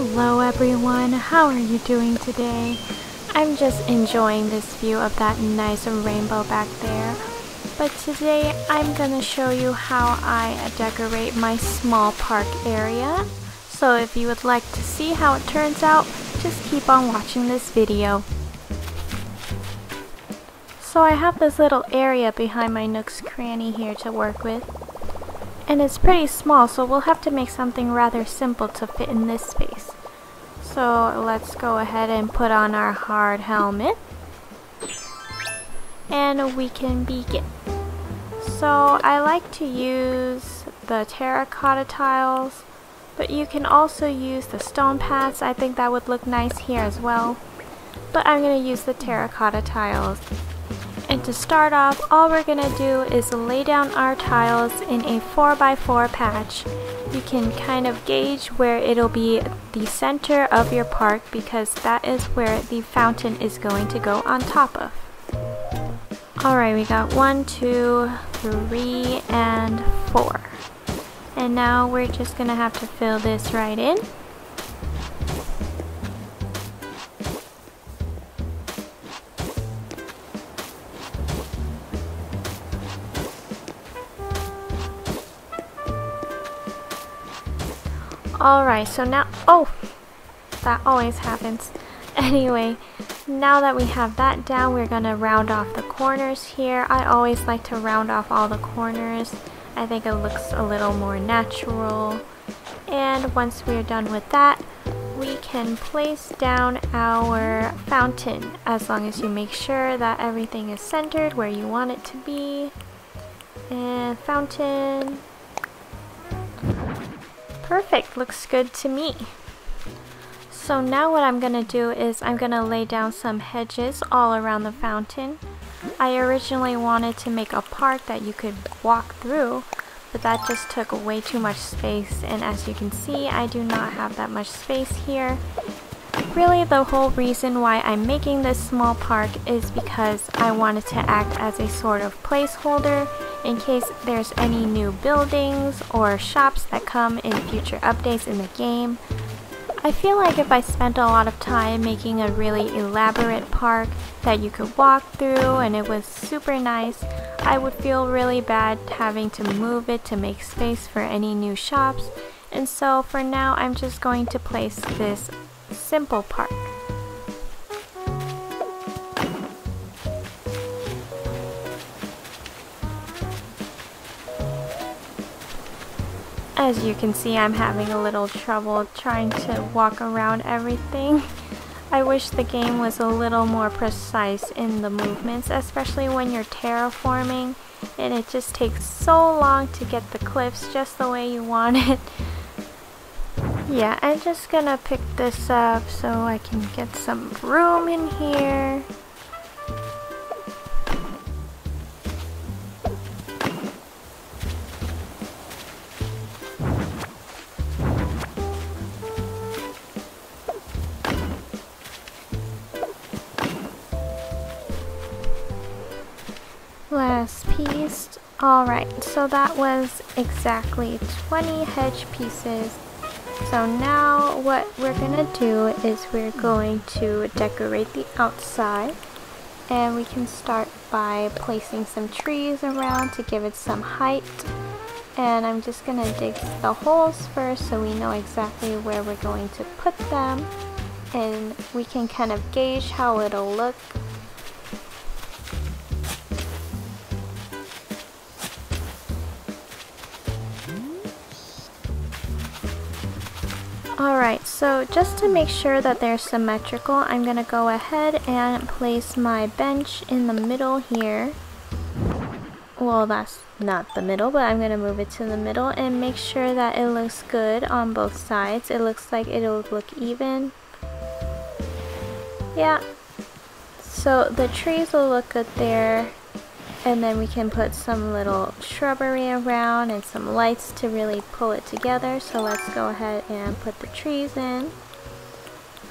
Hello everyone, how are you doing today? I'm just enjoying this view of that nice rainbow back there. But today I'm gonna show you how I decorate my small park area. So if you would like to see how it turns out, just keep on watching this video. So I have this little area behind my Nook's Cranny here to work with. And it's pretty small, so we'll have to make something rather simple to fit in this space. So let's go ahead and put on our hard helmet. And we can begin. So I like to use the terracotta tiles, but you can also use the stone paths. I think that would look nice here as well. But I'm going to use the terracotta tiles. And to start off, all we're going to do is lay down our tiles in a 4x4 patch. You can kind of gauge where it'll be the center of your park because that is where the fountain is going to go on top of. Alright, we got one, two, three, and four. And now we're just going to have to fill this right in. Alright, so now, oh, that always happens. Anyway, now that we have that down, we're to round off the corners here. I always like to round off all the corners. I think it looks a little more natural. And once we're done with that, we can place down our fountain as long as you make sure that everything is centered where you want it to be. And fountain, Perfect, looks good to me. So now what I'm to do is I'm to lay down some hedges all around the fountain. I originally wanted to make a park that you could walk through, but that just took way too much space and as you can see I do not have that much space here. Really the whole reason why I'm making this small park is because I wanted to act as a sort of placeholder in case there's any new buildings or shops that come in future updates in the game. I feel like if I spent a lot of time making a really elaborate park that you could walk through and it was super nice, I would feel really bad having to move it to make space for any new shops. And so for now, I'm just going to place this simple park. As you can see, I'm having a little trouble trying to walk around everything. I wish the game was a little more precise in the movements, especially when you're terraforming and it just takes so long to get the cliffs just the way you want it. yeah, I'm just gonna pick this up so I can get some room in here. Last piece. Alright, so that was exactly 20 hedge pieces. So now what we're gonna do is we're going to decorate the outside. And we can start by placing some trees around to give it some height. And I'm just gonna dig the holes first so we know exactly where we're going to put them. And we can kind of gauge how it'll look Alright, so just to make sure that they're symmetrical, I'm going to go ahead and place my bench in the middle here. Well, that's not the middle, but I'm going to move it to the middle and make sure that it looks good on both sides. It looks like it'll look even. Yeah. So the trees will look good there and then we can put some little shrubbery around and some lights to really pull it together. So let's go ahead and put the trees in.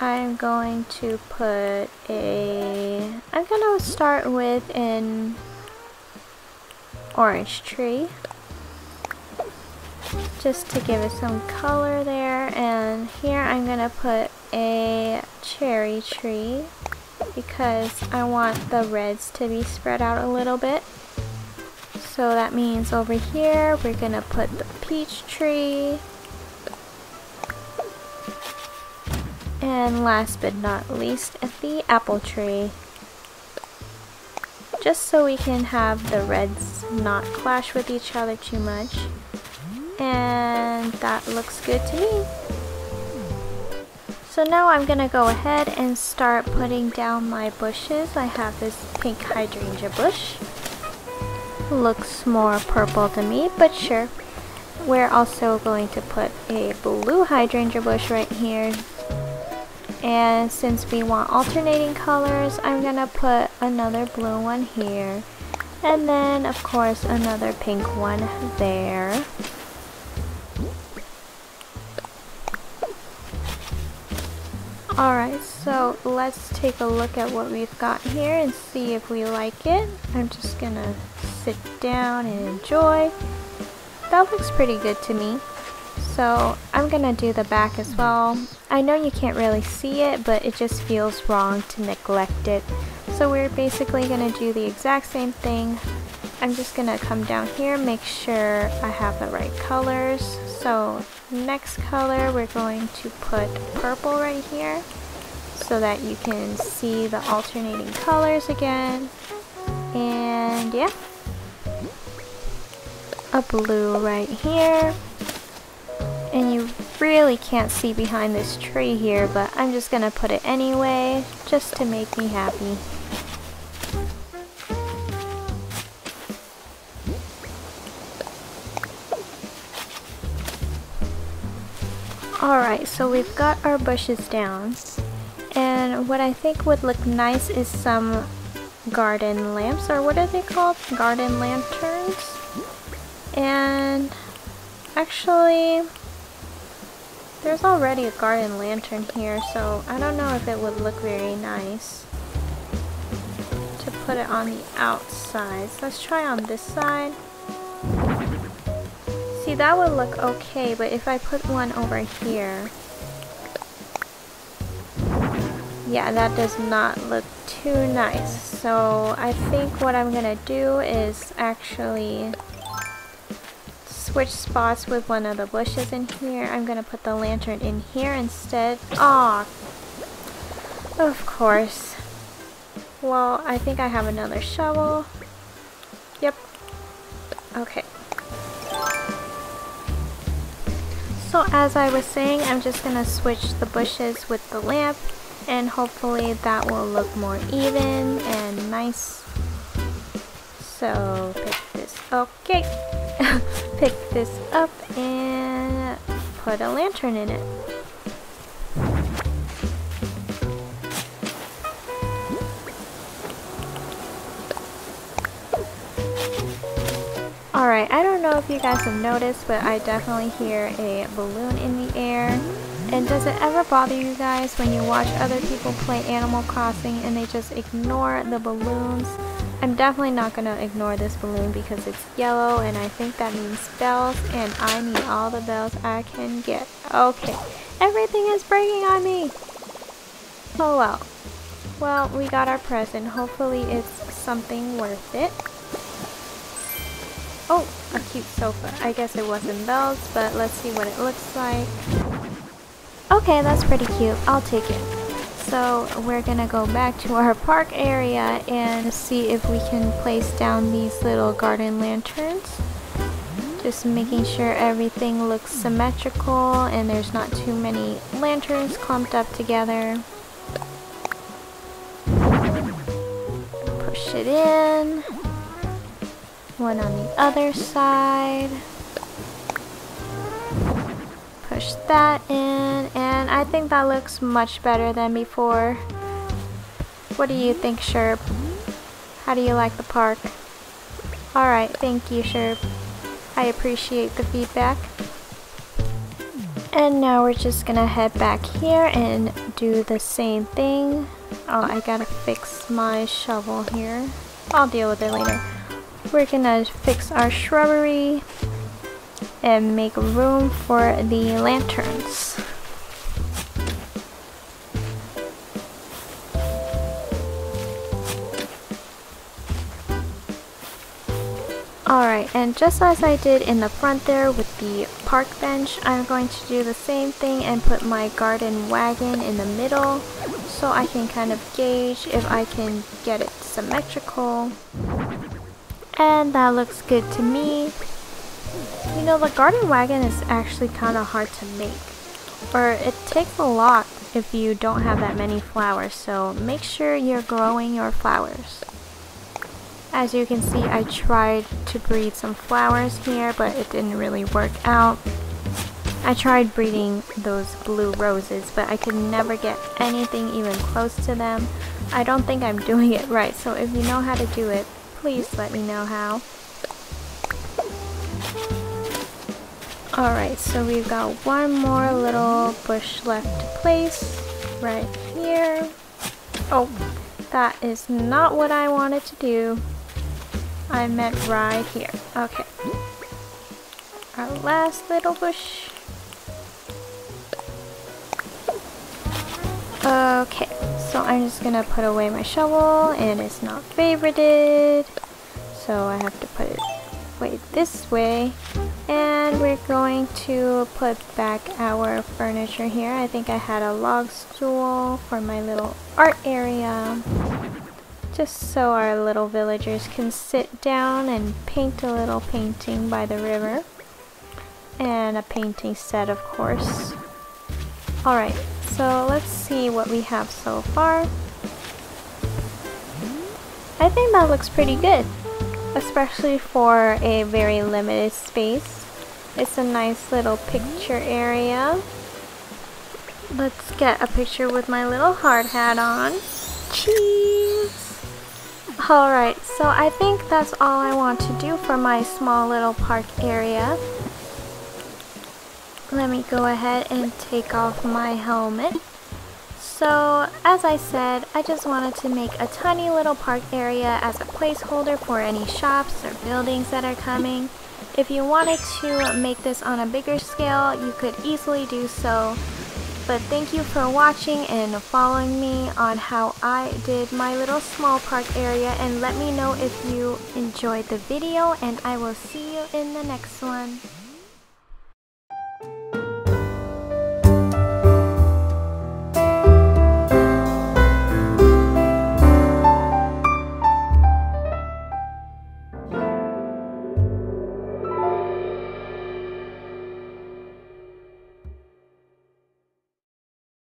I'm going to put a I'm gonna start with an orange tree. Just to give it some color there. And here I'm gonna put a cherry tree because I want the reds to be spread out a little bit. So that means over here we're gonna put the peach tree. And last but not least the apple tree. Just so we can have the reds not clash with each other too much. And that looks good to me. So now I'm gonna go ahead and start putting down my bushes. I have this pink hydrangea bush. Looks more purple to me, but sure. We're also going to put a blue hydrangea bush right here. And since we want alternating colors, I'm gonna put another blue one here. And then, of course, another pink one there. Alright, so let's take a look at what we've got here and see if we like it. I'm just gonna sit down and enjoy. That looks pretty good to me. So I'm gonna do the back as well. I know you can't really see it, but it just feels wrong to neglect it. So we're basically gonna do the exact same thing. I'm just gonna come down here, make sure I have the right colors. So next color we're going to put purple right here so that you can see the alternating colors again. And yeah. A blue right here. And you really can't see behind this tree here but I'm just gonna put it anyway just to make me happy Alright, so we've got our bushes down. And what I think would look nice is some garden lamps, or what are they called? Garden lanterns. And actually, there's already a garden lantern here, so I don't know if it would look very nice to put it on the outside. So let's try on this side. See, that would look okay, but if I put one over here... Yeah, that does not look too nice. So I think what I'm gonna do is actually switch spots with one of the bushes in here. I'm gonna put the lantern in here instead. Aw, of course. Well, I think I have another shovel. Yep. Okay. So as I was saying, I'm just going to switch the bushes with the lamp and hopefully that will look more even and nice. So pick this, okay, pick this up and put a lantern in it. Alright, I don't know if you guys have noticed, but I definitely hear a balloon in the air. And does it ever bother you guys when you watch other people play Animal Crossing and they just ignore the balloons? I'm definitely not going to ignore this balloon because it's yellow and I think that means bells and I need all the bells I can get. Okay, everything is breaking on me! Oh well. Well, we got our present. Hopefully it's something worth it. Oh, a cute sofa. I guess it wasn't bells, but let's see what it looks like. Okay, that's pretty cute. I'll take it. So we're gonna go back to our park area and see if we can place down these little garden lanterns. Just making sure everything looks symmetrical and there's not too many lanterns clumped up together. Push it in one on the other side. Push that in, and I think that looks much better than before. What do you think, Sherb? How do you like the park? Alright, thank you, Sherb. I appreciate the feedback. And now we're just gonna head back here and do the same thing. Oh, I gotta fix my shovel here. I'll deal with it later. We're gonna fix our shrubbery. and make room for the lanterns. Alright, and just as I did in the front there with the park bench, I'm going to do the same thing and put my garden wagon in the middle so I can kind of gauge if I can get it symmetrical. And that looks good to me. You know, the garden wagon is actually kind of hard to make. Or it takes a lot if you don't have that many flowers, so make sure you're growing your flowers. As you can see, I tried to breed some flowers here, but it didn't really work out. I tried breeding those blue roses, but I could never get anything even close to them. I don't think I'm doing it right, so if you know how to do it, please let me know how. Alright, so we've got one more little bush left to place right here. Oh, that is not what I wanted to do. I meant right here. Okay. Our last little bush. Okay, so I'm just gonna put away my shovel and it's not favorited. So I have to put it way this way. And we're going to put back our furniture here. I think I had a log stool for my little art area just so our little villagers can sit down and paint a little painting by the river. And a painting set, of course. Alright, so let's see what we have so far. I think that looks pretty good, especially for a very limited space. It's a nice little picture area. Let's get a picture with my little hard hat on. Cheese! Alright, so I think that's all I want to do for my small little park area. Let me go ahead and take off my helmet. So, as I said, I just wanted to make a tiny little park area as a placeholder for any shops or buildings that are coming. If you wanted to make this on a bigger scale, you could easily do so. But thank you for watching and following me on how I did my little small park area and let me know if you enjoyed the video and I will see you in the next one.